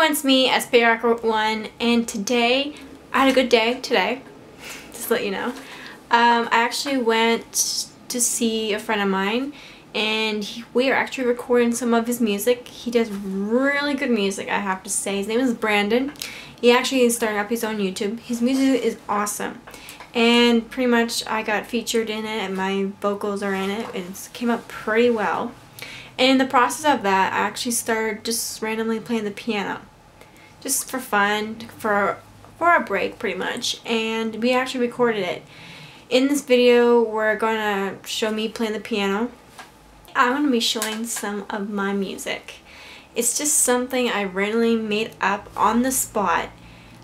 Alright. Hey everyone, it's me, SPR1, and today, I had a good day today, just to let you know. Um, I actually went to see a friend of mine, and he, we are actually recording some of his music. He does really good music, I have to say. His name is Brandon. He actually is starting up his own YouTube. His music is awesome. And pretty much I got featured in it, and my vocals are in it. and It came up pretty well. And in the process of that, I actually started just randomly playing the piano. Just for fun, for, for a break pretty much. And we actually recorded it. In this video, we're going to show me playing the piano. I'm going to be showing some of my music. It's just something I randomly made up on the spot.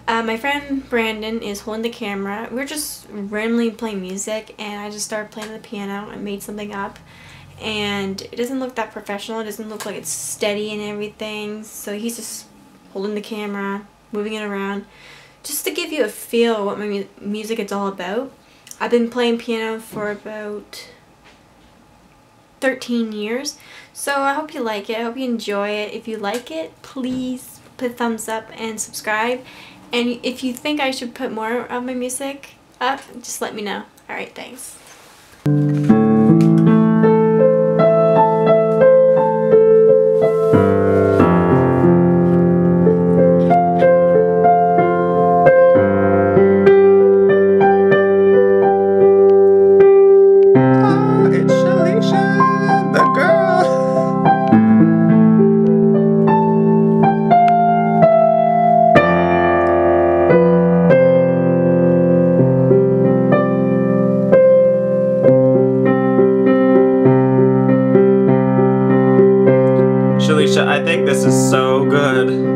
Uh, my friend Brandon is holding the camera. We're just randomly playing music and I just started playing the piano and made something up and it doesn't look that professional. It doesn't look like it's steady and everything. So he's just holding the camera, moving it around, just to give you a feel what my mu music is all about. I've been playing piano for about 13 years, so I hope you like it. I hope you enjoy it. If you like it, please put thumbs up and subscribe. And if you think I should put more of my music up, just let me know. Alright, thanks. I think this is so good.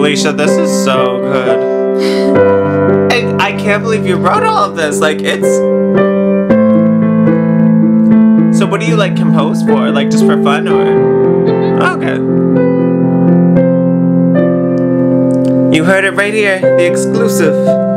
Shalisha, this is so good. And I can't believe you wrote all of this. Like, it's. So, what do you like compose for? Like, just for fun or? Okay. You heard it right here, the exclusive.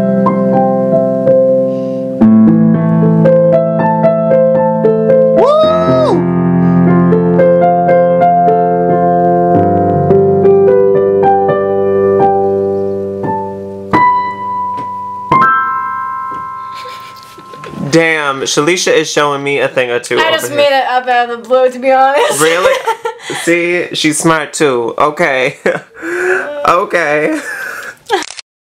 Damn, Shalisha is showing me a thing or two. I just here. made it up out of the blue, to be honest. Really? See, she's smart too. Okay. okay.